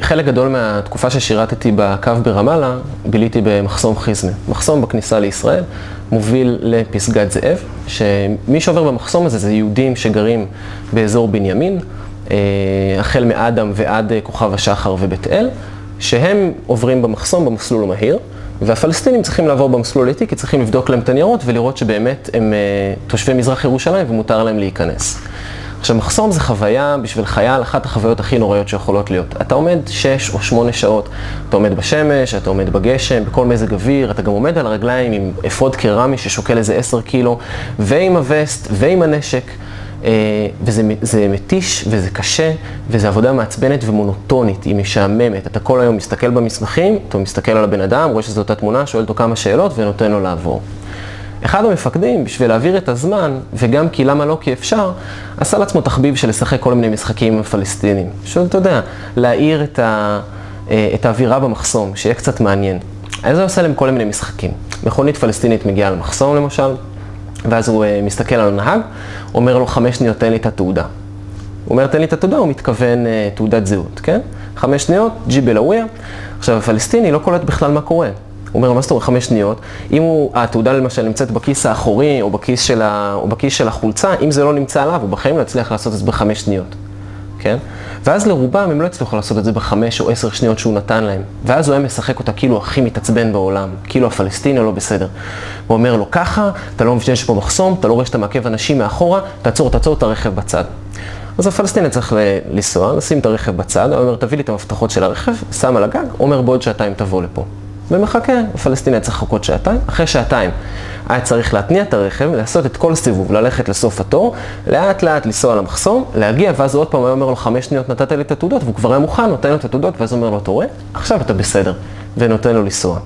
חלק גדול מהתקופה ששירתתי בקו ברמאללה, ביליתי במחסום חיזמה. מחסום בכניסה לישראל, מוביל לפסגת זאב, שמי שעובר במחסום הזה זה יהודים שגרים באזור בנימין, החל מאדם ועד כוכב השחר ובית אל, שהם עוברים במחסום במסלול המהיר, והפלסטינים צריכים לעבור במסלול האיטי, כי צריכים לבדוק להם את הניירות ולראות שבאמת הם תושבי מזרח ירושלים ומותר להם להיכנס. עכשיו, מחסום זה חוויה בשביל חייל, אחת החוויות הכי נוראיות שיכולות להיות. אתה עומד 6 או 8 שעות, אתה עומד בשמש, אתה עומד בגשם, בכל מזג אוויר, אתה גם עומד על הרגליים עם אפוד קרמי ששוקל איזה 10 קילו, ועם הווסט, ועם הנשק, וזה מתיש, וזה קשה, וזו עבודה מעצבנת ומונוטונית, היא משעממת. אתה כל היום מסתכל במסמכים, אתה מסתכל על הבן אדם, רואה שזו אותה תמונה, שואל אותו כמה שאלות ונותן לו לעבור. אחד המפקדים, בשביל להעביר את הזמן, וגם כי למה לא כי אפשר, עשה לעצמו תחביב של לשחק כל מיני משחקים עם הפלסטינים. פשוט, אתה יודע, להאיר את, ה, את האווירה במחסום, שיהיה קצת מעניין. אז הוא עושה להם כל מיני משחקים. מכונית פלסטינית מגיעה למחסום למשל, ואז הוא מסתכל על הנהג, אומר לו חמש שניות תן לי את התעודה. הוא אומר תן לי את התעודה, הוא מתכוון תעודת זהות, כן? חמש שניות, ג'יבל אוויה. עכשיו הפלסטיני לא קולט בכלל מה קורה. הוא אומר, מה זאת אומרת חמש שניות? אם הוא, התעודה למשל נמצאת בכיס האחורי או בכיס של, ה, או בכיס של החולצה, אם זה לא נמצא עליו, הוא בחיים לא יצליח לעשות את זה בחמש שניות, כן? ואז לרובם הם לא הצליחו לעשות את זה בחמש או עשר שניות שהוא נתן להם. ואז הוא היה משחק אותה כאילו הכי מתעצבן בעולם, כאילו הפלסטיני לא בסדר. הוא אומר לו, ככה, אתה לא מבין שפה מחסום, אתה לא רואה שאתה מעכב אנשים מאחורה, תעצור, תעצור את הרכב בצד. אז הפלסטיני צריך לנסוע, לשים את הרכב בצד, הוא אומר, תביא לי את המפתחות של הרכב, שם על הגג, אומר, בעוד שעתיים תבוא לפה. ומחכה, הפלסטיני היה צריך לחכות שעתיים, אחרי שעתיים היה צריך להתניע את הרכב, לעשות את כל סיבוב, ללכת לסוף התור, לאט לאט לנסוע למחסום, להגיע, ואז הוא עוד פעם היה אומר לו חמש שניות נתת לי את התעודות, והוא כבר היה מוכן, נותן לו את התעודות, ואז הוא אומר לו, אתה רואה? עכשיו אתה בסדר, ונותן לו לנסוע.